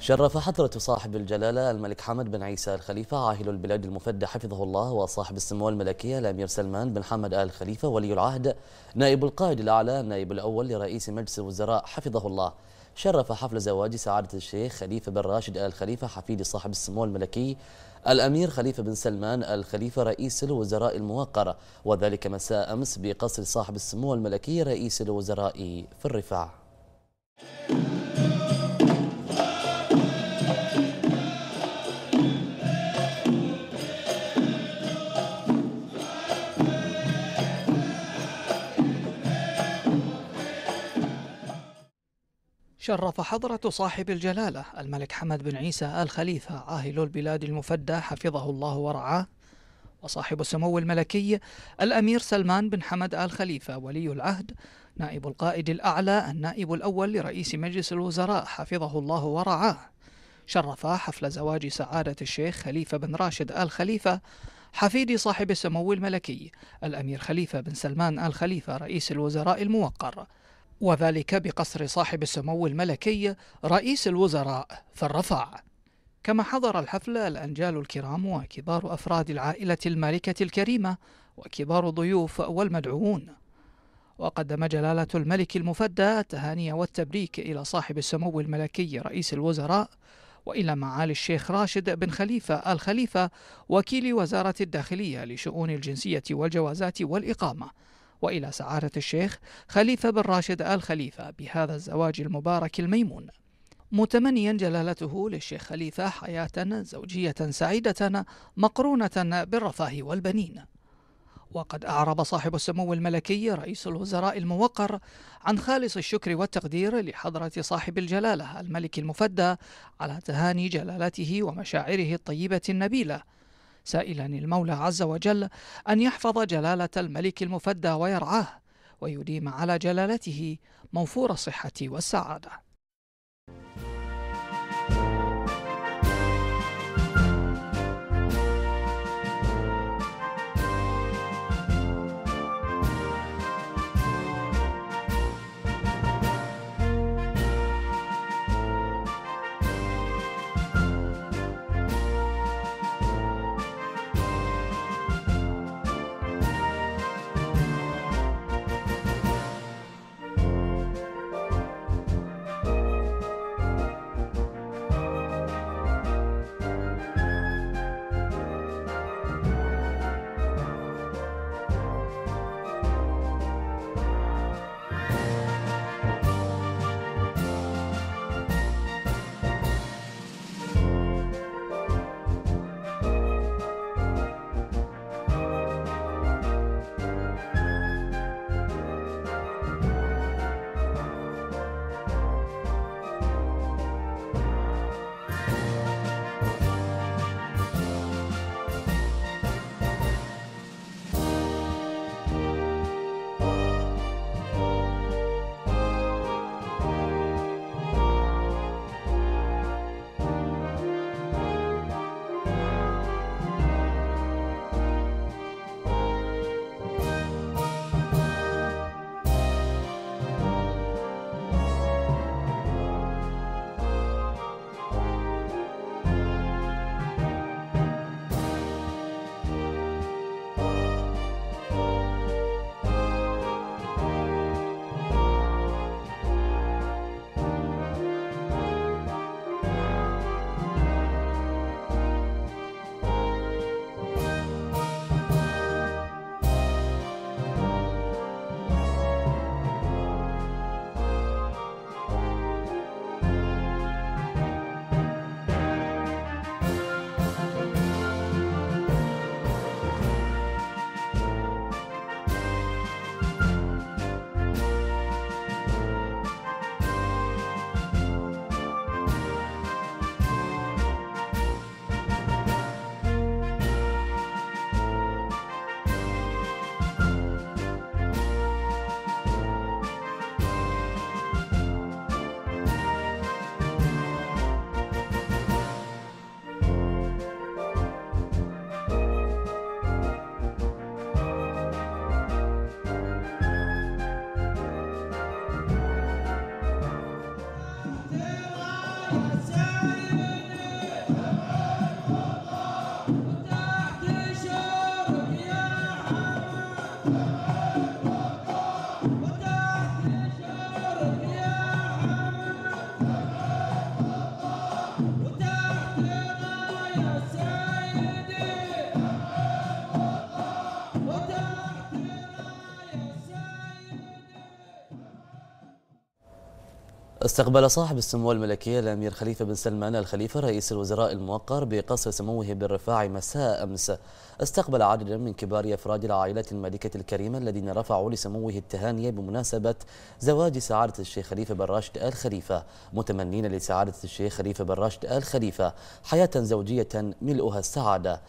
شرف حضرة صاحب الجلالة الملك حمد بن عيسى الخليفة عاهل البلاد المفدى حفظه الله وصاحب السمو الملكية الأمير سلمان بن حمد آل خليفة ولي العهد نائب القائد الأعلى النائب الأول لرئيس مجلس الوزراء حفظه الله. شرف حفل زواج سعادة الشيخ خليفة بن راشد آل خليفة حفيد صاحب السمو الملكي الأمير خليفة بن سلمان الخليفة رئيس الوزراء الموقر. وذلك مساء أمس بقصر صاحب السمو الملكي رئيس الوزراء في الرفاع. شرف حضرة صاحب الجلالة الملك حمد بن عيسى آل خليفة عاهل البلاد المفدى حفظه الله ورعاه وصاحب السمو الملكي الأمير سلمان بن حمد آل خليفة ولي العهد نائب القائد الأعلى النائب الأول لرئيس مجلس الوزراء حفظه الله ورعاه. شرفا حفل زواج سعادة الشيخ خليفة بن راشد آل خليفة حفيد صاحب السمو الملكي الأمير خليفة بن سلمان آل خليفة رئيس الوزراء الموقر. وذلك بقصر صاحب السمو الملكي رئيس الوزراء في الرفاع. كما حضر الحفل الأنجال الكرام وكبار أفراد العائلة المالكة الكريمة وكبار الضيوف والمدعوون. وقدم جلالة الملك المفدى التهاني والتبريك إلى صاحب السمو الملكي رئيس الوزراء وإلى معالي الشيخ راشد بن خليفة الخليفة وكيل وزارة الداخلية لشؤون الجنسية والجوازات والإقامة. وإلى سعادة الشيخ خليفة بن راشد آل خليفة بهذا الزواج المبارك الميمون. متمنيا جلالته للشيخ خليفة حياة زوجية سعيدة مقرونة بالرفاه والبنين. وقد أعرب صاحب السمو الملكي رئيس الوزراء الموقر عن خالص الشكر والتقدير لحضرة صاحب الجلالة الملك المفدى على تهاني جلالته ومشاعره الطيبة النبيلة. سائلا المولى عز وجل أن يحفظ جلالة الملك المفدى ويرعاه ويديم على جلالته موفور الصحة والسعادة. استقبل صاحب السمو الملكية الأمير خليفة بن سلمان الخليفة رئيس الوزراء الموقر بقصر سموه بالرفاع مساء أمس. استقبل عددا من كبار أفراد العائلة الملكة الكريمة الذين رفعوا لسموه التهاني بمناسبة زواج سعادة الشيخ خليفة بن راشد آل خليفة متمنين لسعادة الشيخ خليفة بن راشد آل خليفة حياة زوجية ملؤها السعادة.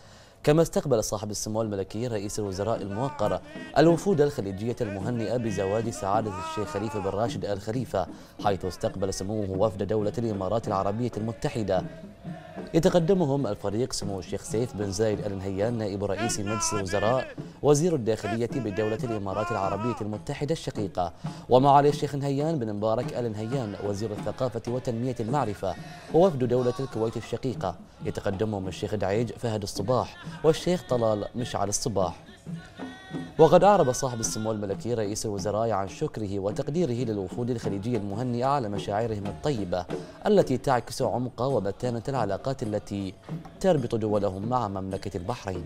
كما استقبل صاحب السمو الملكي رئيس الوزراء الموقر الوفود الخليجية المهنئة بزواج سعادة الشيخ خليفة بن راشد آل خليفة حيث استقبل سموه وفد دولة الإمارات العربية المتحدة. يتقدمهم الفريق سمو الشيخ سيف بن زايد آل نهيان نائب رئيس مجلس الوزراء وزير الداخلية بدولة الإمارات العربية المتحدة الشقيقة. ومعالي الشيخ نهيان بن مبارك آل نهيان وزير الثقافة وتنمية المعرفة ووفد دولة الكويت الشقيقة. يتقدمهم الشيخ دعيج فهد الصباح والشيخ طلال مشعل الصباح. وقد أعرب صاحب السمو الملكي رئيس الوزراء عن شكره وتقديره للوفود الخليجية المهنئة على مشاعرهم الطيبة التي تعكس عمق ومتانة العلاقات التي تربط دولهم مع مملكة البحرين.